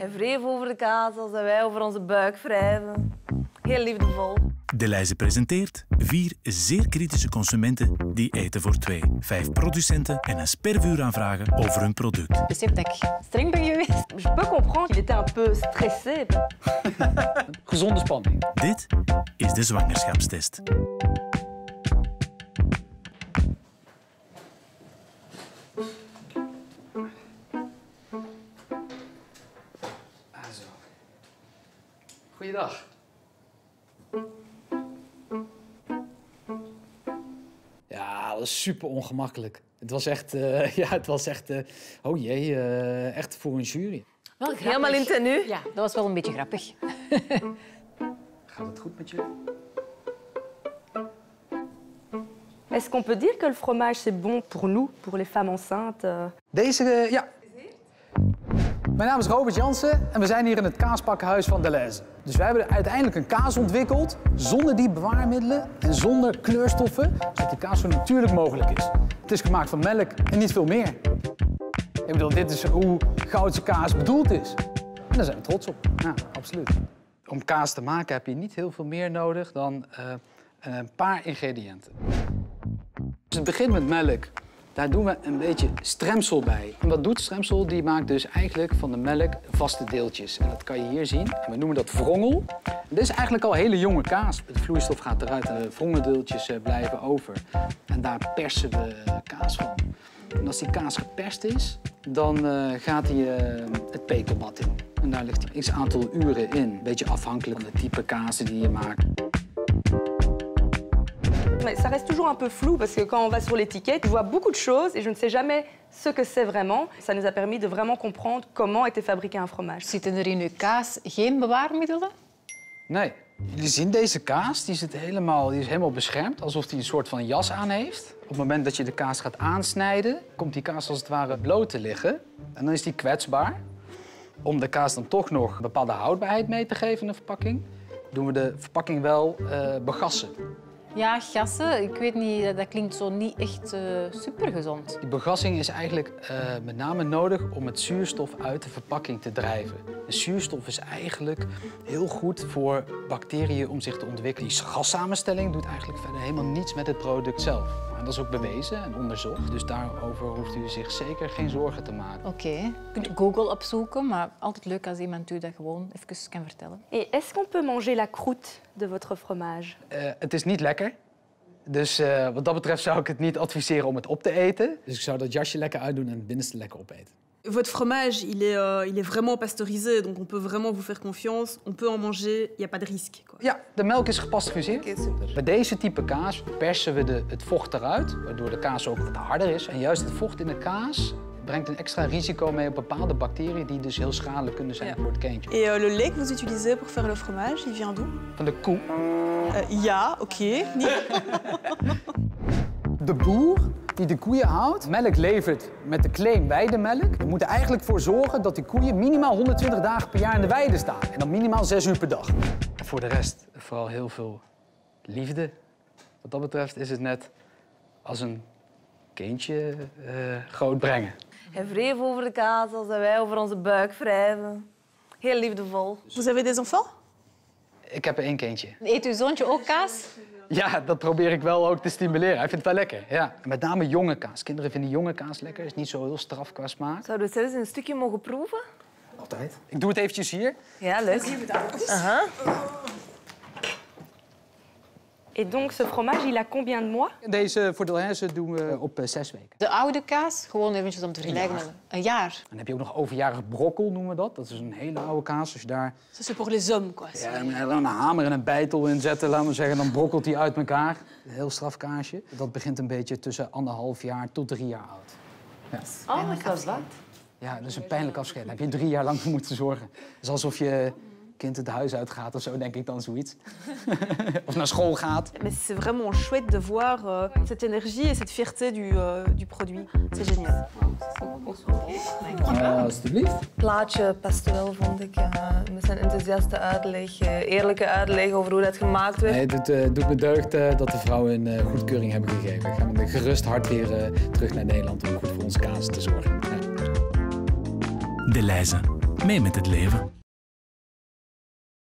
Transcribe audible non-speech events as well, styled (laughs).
Hij wreef over de kaas als wij over onze buik wrijven. Heel liefdevol. De Leize presenteert vier zeer kritische consumenten die eten voor twee. Vijf producenten en een spervuur aanvragen over hun product. Besef dat ik streng ben geweest. Je peux comprendre qu'il était un peu stressé. (laughs) Gezonde spanning. Dit is de zwangerschapstest. Goeiedag. Ja, dat was super ongemakkelijk. Het was echt, eh, (laughs) ja, het was echt, eh, oh jee, eh, echt voor een jury. Wel grappig. Helemaal in tenue. Ja, dat was wel een beetje grappig. (laughs) Gaat het goed met je? Est-ce qu'on peut dire que le fromage c'est bon pour nous, pour les femmes enceintes euh Deze, ja. Mijn naam is Robert Jansen en we zijn hier in het kaaspakkenhuis van Deleuze. Dus wij hebben uiteindelijk een kaas ontwikkeld zonder die bewaarmiddelen en zonder kleurstoffen, zodat die kaas zo natuurlijk mogelijk is. Het is gemaakt van melk en niet veel meer. Ik bedoel, dit is hoe goudse kaas bedoeld is. En daar zijn we trots op. Ja, absoluut. Om kaas te maken heb je niet heel veel meer nodig dan eh, een paar ingrediënten. Dus het begint met melk. Daar doen we een beetje stremsel bij. En wat doet stremsel? Die maakt dus eigenlijk van de melk vaste deeltjes. En dat kan je hier zien. En we noemen dat wrongel. Dit is eigenlijk al hele jonge kaas. De vloeistof gaat eruit en de wrongeldeeltjes eh, blijven over. En daar persen we kaas van. En als die kaas geperst is, dan eh, gaat hij eh, het pekelbad in. En daar ligt hij x aantal uren in. Beetje afhankelijk van de type kazen die je maakt. Mais ça reste toujours un peu flou parce que quand on va sur l'étiquette, je vois beaucoup de choses et je ne sais jamais ce que c'est vraiment. Ça nous a permis de vraiment comprendre comment était fabriqué un fromage. Zitten er in uw kaas geen bewaarmiddelen? Nee. Jullie zien deze kaas, die, zit helemaal, die is helemaal beschermd, alsof hij een soort van jas aan heeft. Op het moment dat je de kaas gaat aansnijden, komt die kaas als het ware bloot te liggen. En dan is die kwetsbaar. Om de kaas dan toch nog een bepaalde houdbaarheid mee te geven in de verpakking, doen we de verpakking wel eh, begassen. Ja, gassen. Ik weet niet, dat- klinkt zo niet echt uh, supergezond. Die begassing is eigenlijk eh, met name nodig om het zuurstof uit de verpakking te drijven. En zuurstof is eigenlijk heel goed voor bacteriën om zich te ontwikkelen. Die gassamenstelling doet eigenlijk verder helemaal niets met het product zelf. En dat is ook bewezen en onderzocht. Dus daarover hoeft u zich zeker geen zorgen te maken. Oké. Je kunt Google opzoeken, maar altijd leuk als iemand u dat gewoon even kan vertellen. Et est-ce qu'on peut manger la croûte de votre fromage Eh, het is niet lekker. Dus eh, wat dat betreft zou ik het niet adviseren om het op te eten. Dus ik zou dat jasje lekker uitdoen en het binnenste lekker opeten. Votre fromage, il est, euh, il est vraiment pasteurisé, donc on peut vraiment vous faire confiance. On peut en manger, il n'y a pas de risque. Quoi. Ja, de melk is gepasteuriseerd. Ok, super. Bij deze type kaas persen we de, het vocht eruit, waardoor de kaas ook wat harder is. En juist het vocht in de kaas brengt een extra risico mee op bepaalde bacteriën die dus heel schadelijk kunnen zijn Ja. voor het kindje. Et euh, le lait que vous utilisez pour faire le fromage, il vient d'où Van de koe. Euh, Ja, oké. Niet- De boer die de koeien houdt, melk levert met de claim weidemelk. We moeten eigenlijk voor zorgen dat die koeien minimaal 120 dagen per jaar in de weide staan. En dan minimaal 6 uur per dag. En voor de rest vooral heel veel liefde. Wat dat betreft is het net als een kindje eh grootbrengen. Hij wreef over de kaas als wij over onze buik wrijven. Heel liefdevol. Vous avez des enfants Ik heb er één kindje. Eet uw zoontje ook kaas? Ja, dat probeer ik wel ook te stimuleren. Hij vindt het wel lekker. Ja. Met name jonge kaas. Kinderen vinden jonge kaas lekker. Is niet zo heel straf qua smaak. Zouden we zelfs een stukje mogen proeven? Altijd. Ik doe het eventjes hier. Ja, leuk. Aha. Et donc ce fromage, il a combien de mois Deze voor Delhaize doen we op eh, zes weken. De oude kaas, gewoon eventjes om te vergelijken met een jaar. Dan heb je ook nog overjarig brokkel, noemen we dat. Dat is een hele oude kaas. Als je daar Ça, c'est pour les hommes, quoi. ja, een, een hamer en een bijtel in zetten, laten we zeggen, dan brokkelt die uit elkaar. Een heel straf kaasje. Dat begint een beetje tussen anderhalf jaar tot drie jaar oud. Ja. Oh, dat wat. Ja, dat is een pijnlijk afscheid. Daar heb je drie jaar lang voor moeten zorgen. Het is alsof je kind het huis uitgaat of zo, denk ik dan zoiets. (laughs) of naar school gaat. Mais c'est vraiment chouette de voir euh, cette énergie et cette fierté du, euh, du produit. C'est génial. alsjeblieft. Plaatje pastel vond ik. eh, met zijn enthousiaste uitleg, eh, eerlijke uitleg over hoe dat gemaakt werd. Nee, het doet, eh, doet me deugd dat de vrouwen een goedkeuring hebben gegeven. Ik ga met een gerust hart weer terug naar Nederland om goed voor onze kaas te zorgen. De Leize. mee met het leven.